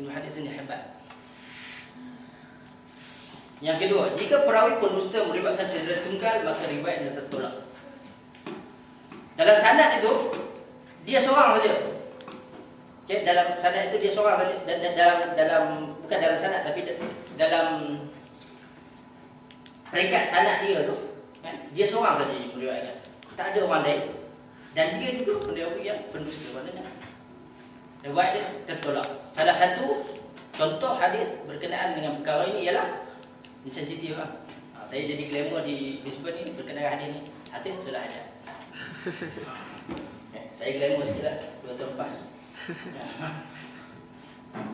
Ilmu hadis ini hebat. Yang kedua, jika perawi pendusta meriwayatkan secara tunggal, maka riwayatnya tertolak. Dalam sanad itu dia seorang saja. Okay, dalam sanad itu dia seorang saja. Dalam dalam bukan dalam sanad tapi dalam peringkat sanad dia tu, kan, dia seorang saja yang meriwayatkan. Tak ada orang lain. Dan dia juga perawi yang pendusta maksudnya. Riwayat dia tertolak. Salah satu contoh hadis berkenaan dengan perkara ini ialah ini sensitif lah. Ha, saya jadi glamour di Brisbane ni berkenaan hadis ni. Hadis sudah ada. Eh, saya glamour sikit lah. Dua tahun lepas. Ya.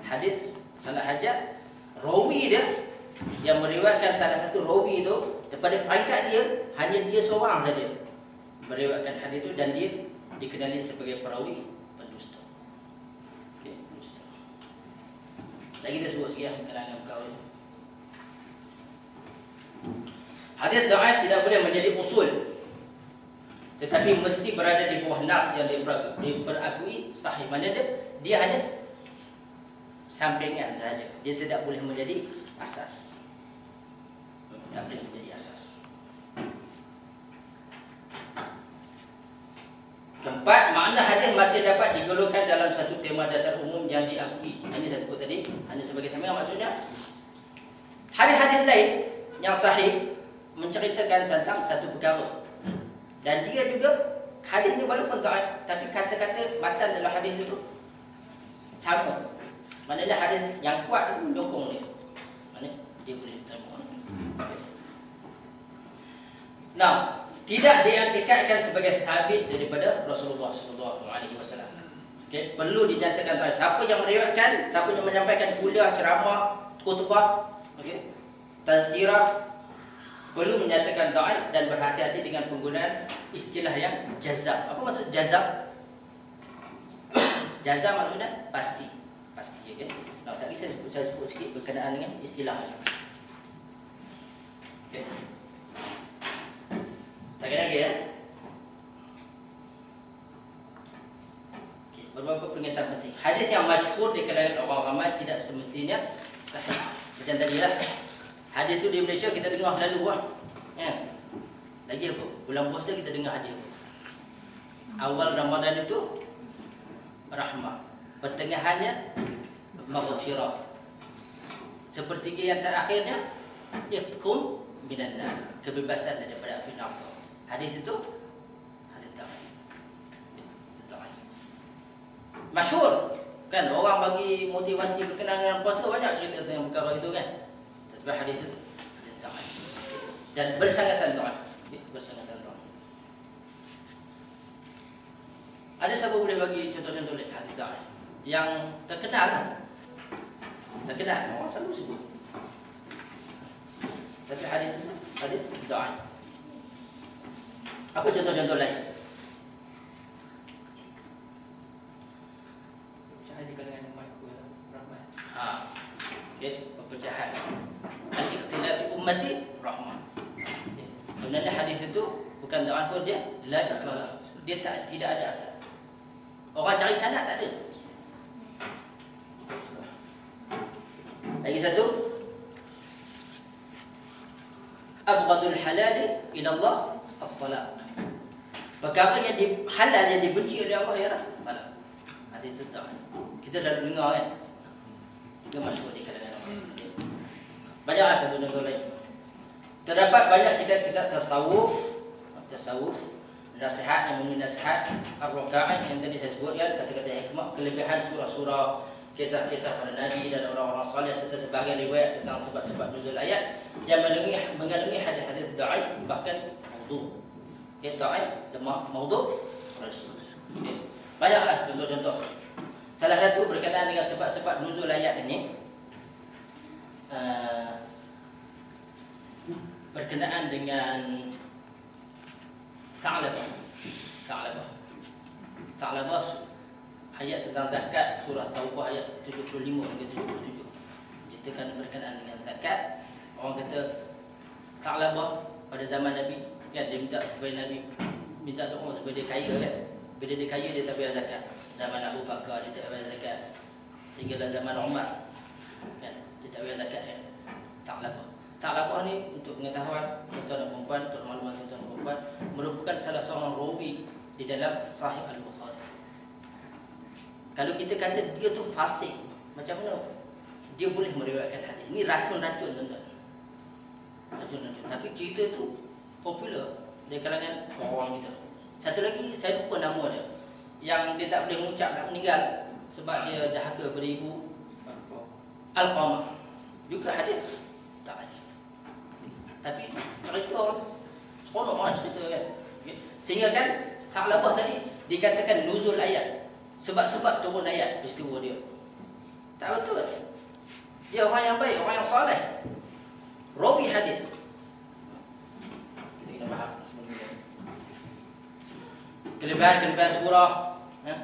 hadis salah hajat. Rawi dia yang meriwayatkan salah satu rawi itu daripada peringkat dia hanya dia seorang saja meriwayatkan hadis itu dan dia dikenali sebagai perawi pendusta. Okay, pendusta. Saya kita sebut sikit lah perkara ini. Hadis dhaif tidak boleh menjadi usul. Tetapi mesti berada di bawah nas yang diperakui sahih. Mana dia? Dia hanya sampingan saja. Dia tidak boleh menjadi asas. Tak boleh menjadi asas. Makna hadis masih dapat digolongkan dalam satu tema dasar umum yang diakui. Ini saya sebut tadi, hanya sebagai sampingan maksudnya. Hadis-hadis lain yang sahih menceritakan tentang satu perkara. Dan dia juga hadis ni walaupun tak tapi kata-kata matan dalam hadis itu sama. Maknanya hadis yang kuat itu menyokong dia. Maknanya dia boleh diterima. Nah, tidak diantikatkan sebagai sabit daripada Rasulullah sallallahu alaihi wasallam. Okey, perlu dinyatakan tahu siapa yang meriwayatkan, siapa yang menyampaikan kuliah, ceramah, khutbah, okey. Tazkirah perlu menyatakan dhaif dan berhati-hati dengan penggunaan istilah yang jazam. Apa maksud jazam? jazam maksudnya pasti. Pasti okey. Nah, saya sebut saya sebut sikit berkenaan dengan istilah. Okey. Tak kena ya. Okay, beberapa pernyataan penting. Hadis yang masyhur di kalangan orang ramai tidak semestinya sahih. Macam tadi lah. Hadis tu di Malaysia kita dengar selalu lah. Ya. Lagi apa? Bulan puasa kita dengar hadis. Awal Ramadan itu rahmah. Pertengahannya maghfirah. Sepertiga yang terakhirnya yatkum minan nar. Kebebasan daripada api neraka. Hadis itu hadis tamat. Tamat. Masyhur kan orang bagi motivasi berkenaan dengan puasa banyak cerita tentang perkara itu kan. Sebab hadis itu hadis tamat. Dan bersangatan tamat. Bersangatan tamat. Ada siapa boleh bagi contoh-contoh hadis tamat yang terkenal lah. Terkenal orang selalu sebut. Tapi hadis itu hadis tamat. Apa contoh-contoh lain? Cahaya di kalangan umatku rahmat. Ha. Yes, perpecahan. Al-ikhtilaf ummati rahmah. Okay. Sebenarnya hadis itu bukan dhaif pun dia la islalah. Dia tak tidak ada asal. Orang cari sanad tak ada. Lagi satu. Abghadul halal ila Allah at-talaq. Perkara yang di, halal yang dibenci oleh Allah ialah talak. Hadis itu tak. Kita dah dengar kan? Itu masyhur di kalangan orang. Banyaklah contoh-contoh lain. Terdapat banyak kita kita tasawuf, tasawuf, nasihat yang mengenai nasihat ar-rakaat yang tadi saya sebut kan kata-kata hikmah kelebihan surah-surah kisah-kisah para nabi dan orang-orang saleh serta sebagian riwayat tentang sebab-sebab nuzul ayat yang mengandungi mengandungi hadis-hadis dhaif bahkan maudhu. Okay, dhaif lemah maudhu. Okay. Banyaklah contoh-contoh. Salah satu berkenaan dengan sebab-sebab nuzul ayat ini uh, berkenaan dengan Sa'labah. Sa'labah. Sa'labah ayat tentang zakat surah Taubah ayat 75 hingga 77. Ceritakan berkenaan dengan zakat. Orang kata Sa'labah pada zaman Nabi kan dia minta supaya Nabi minta doa supaya dia kaya kan. Bila dia kaya dia tak bayar zakat. Zaman Abu Bakar dia tak bayar zakat. sehingga zaman Umar kan? Dia tak bayar zakat kan? Tak lapar. Tak lapar ni untuk pengetahuan tuan-tuan dan puan untuk maklumat tuan-tuan dan puan merupakan salah seorang rawi di dalam Sahih Al-Bukhari. Kalau kita kata dia tu fasik macam mana? Dia boleh meriwayatkan hadis. Ini racun-racun tuan-tuan. Racun-racun. Tapi cerita tu popular di kalangan orang kita satu lagi saya lupa nama dia yang dia tak boleh mengucap nak meninggal sebab dia dahaga beribu Al-Qamah juga hadis tak. Tapi cerita orang seronok orang cerita kan. Sehingga kan Sa'labah tadi dikatakan nuzul ayat. Sebab-sebab turun ayat peristiwa dia. Tak betul. Dia orang yang baik, orang yang soleh. Rawi hadis. Faham. Kelebihan-kelebihan surah. Ya.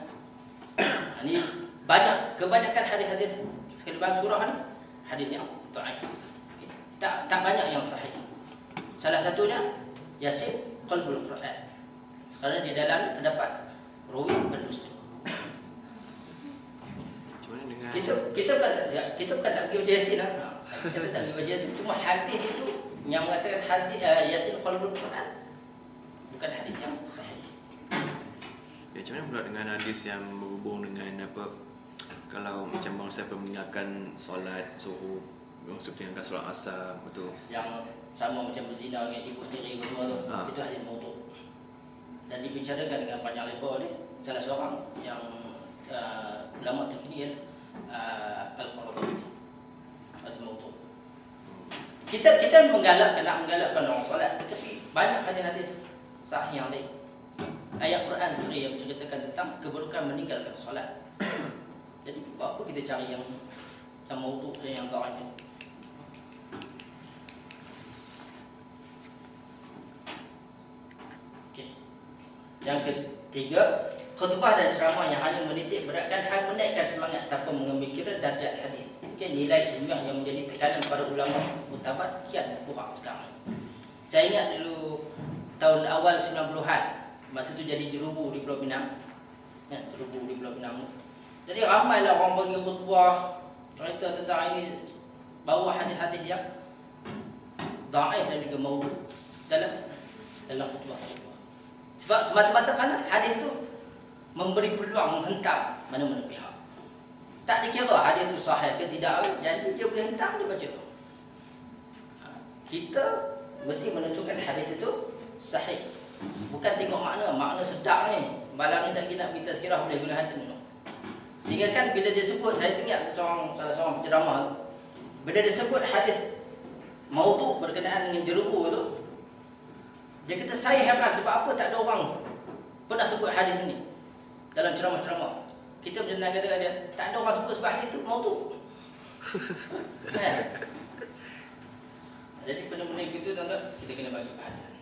Ini banyak kebanyakan hadis-hadis kelebihan surah ni hadis yang. Okay. Tak tak banyak yang sahih. Salah satunya Yasin qalbul Quran. Sekarang di dalam terdapat rawi pendusta. Kita kita bukan kita bukan tak pergi baca Yasin lah. Kita tak pergi baca Yasin cuma hadis itu yang mengatakan hadis uh, Yasin qalbul Quran. Bukan hadis yang sahih. Ya, macam mana pula dengan hadis yang berhubung dengan apa kalau macam bangsa apa meninggalkan solat subuh bangsa meninggalkan solat asar betul yang sama macam berzina dengan ibu sendiri berdua tu Ha. itu hadis maudhu dan dibicarakan dengan panjang lebar ni salah seorang yang uh, ulama terkini uh, al-Qaradawi hadis maudhu kita kita menggalakkan nak menggalakkan orang solat tetapi banyak hadis-hadis sahih yang lain ayat Quran sendiri yang menceritakan tentang keburukan meninggalkan solat jadi buat apa kita cari yang yang maudhu dan yang ni Okey. Yang ketiga, khutbah dan ceramah yang hanya menitik beratkan hal menaikkan semangat tanpa mengambil kira darjat hadis. Mungkin nilai ilmiah yang menjadi tekanan pada ulama mutabat kian kurang sekarang. Saya ingat dulu tahun awal 90-an, masa tu jadi jerubu di Pulau Pinang. Ya, jerubu di Pulau Pinang. Jadi ramailah orang bagi khutbah cerita tentang ini bawa hadis-hadis yang dhaif dan juga maudhu dalam dalam khutbah-khutbah. Sebab semata-mata kerana hadis tu memberi peluang menghentam mana-mana pihak. Tak dikira hadis tu sahih ke tidak jadi dia boleh hentam dia baca. Ha, Kita mesti menentukan hadis itu sahih. Bukan tengok makna, makna sedap ni. Malam ni saya nak minta sekirah boleh guna hati ni. Sehingga kan bila dia sebut, saya ingat seorang, salah seorang penceramah tu. Bila dia sebut hadis maudhu berkenaan dengan jerubu tu, dia kata saya heran sebab apa tak ada orang pernah sebut hadis ini dalam ceramah-ceramah. Kita macam nak kata kat dia, tak ada orang sebut sebab hadis tu maudhu. kan? Jadi benda-benda gitu tuan-tuan, kita kena bagi perhatian.